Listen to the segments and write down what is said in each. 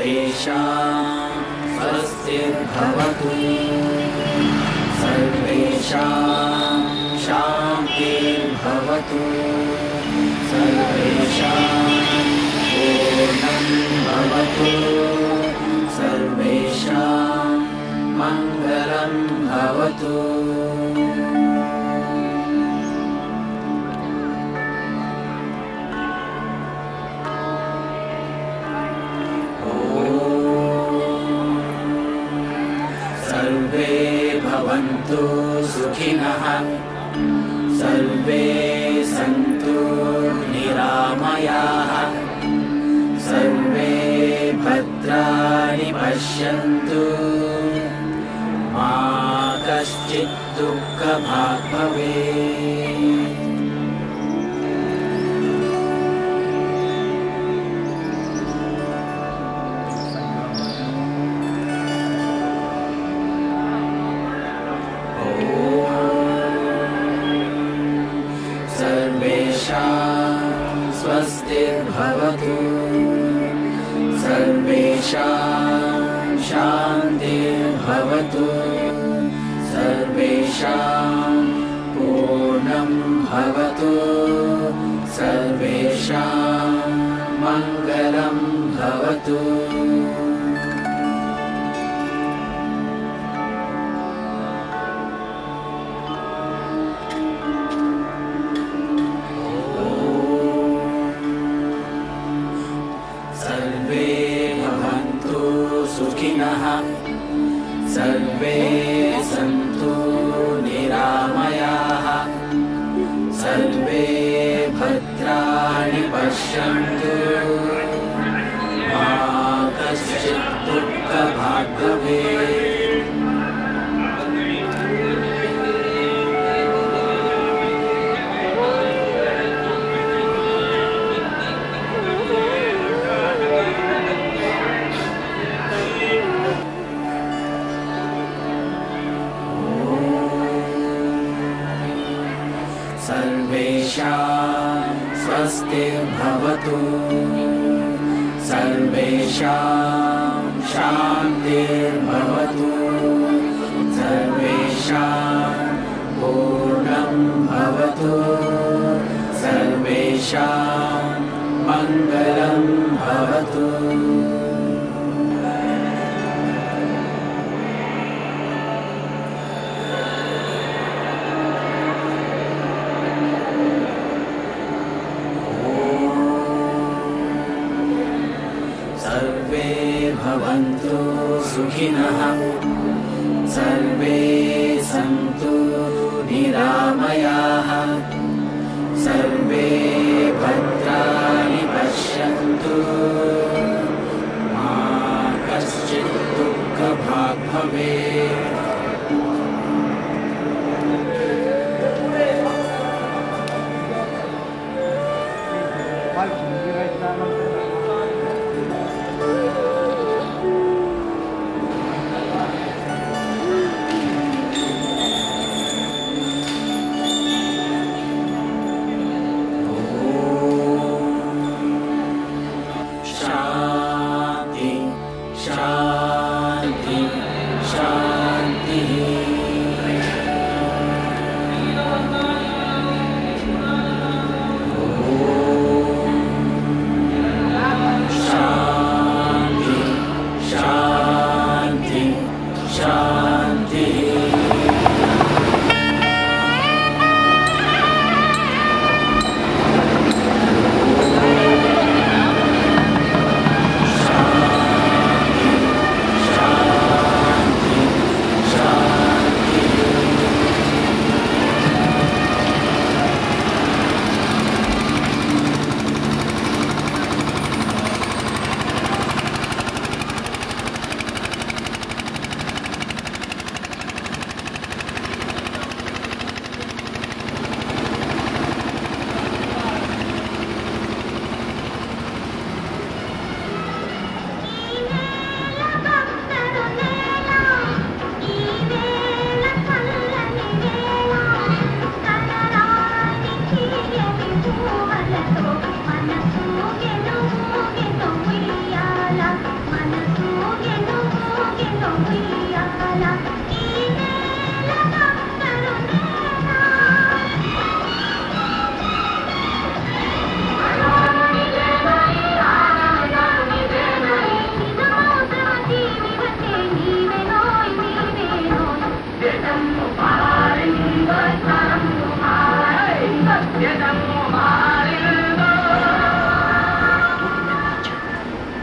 सर्वेषां स्वस्तिर्भवतु शान्तिर्भवतु सर्वेषां भवतु सर्वेषां मङ्गलं भवतु। सर्वे भवन्तु सुखिनः सर्वे सन्तु निरामयाः। सर्वे भद्राणि पश्यन्तु। मा कश्चित् दुःखभाग् भवेत् स्वस्तिर्भवतु। सर्वेषां शान्तिर्भवतु। सर्वेषां पूर्णं भवतु। सर्वेषां मङ्गलं भवतु सर्वे भवन्तु सुखिनः। सर्वे सन्तु निरामयाः। सर्वे भद्राणि पश्यन्तु। मा कश्चित् दुःखभाग् सर्वेषां स्वस्तिर्भवतु। सर्वेषां शान्तिर्भवतु। सर्वेषां पूर्णं भवतु। सर्वेषां मङ्गलं भवतु सुखिनः सर्वे सन्तु निरामयाः। सर्वे भद्राणि पश्यन्तु। मा कश्चित् दुःखभाग् भवेत्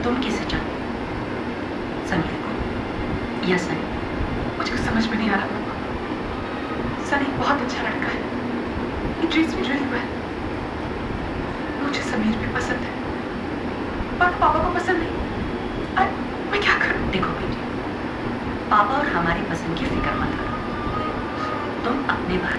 तुम कैसे चाहो समीर को? या सनी? मुझे कुछ समझ में नहीं आ रहा। सनी बहुत अच्छा लड़का है। It भी me really well. मुझे समीर भी पसंद है। पर पापा को पसंद नहीं। आ, मैं क्या करूँ? देखो बेटी पापा और हमारी पसंद की फ़िक्र मत करो। तुम अपने बारे